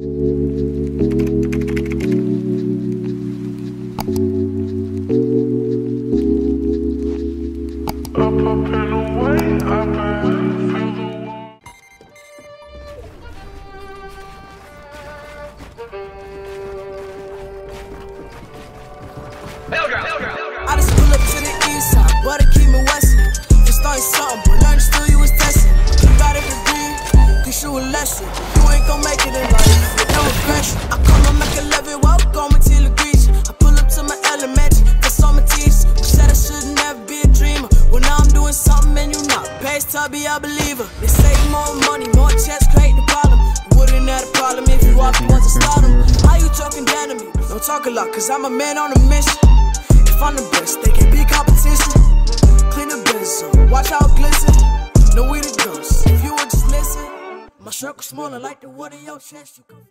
I. I just pull up to the east side, but it keep me. You started something, but learn still you a lesson. You ain't gon' make it in life no regression. I come to make a levy, welcome until the grease. I pull up to my elementary, that's all my teeth. Said I should never be a dreamer. Well, now I'm doing something and you not. Pace to be a believer. They say more money, more checks create the problem. Wouldn't have a problem if you walked once and stardom. How you talking down to me? Don't talk a lot, cause I'm a man on a mission. If I'm the best, my circle smaller like the one in your chest. You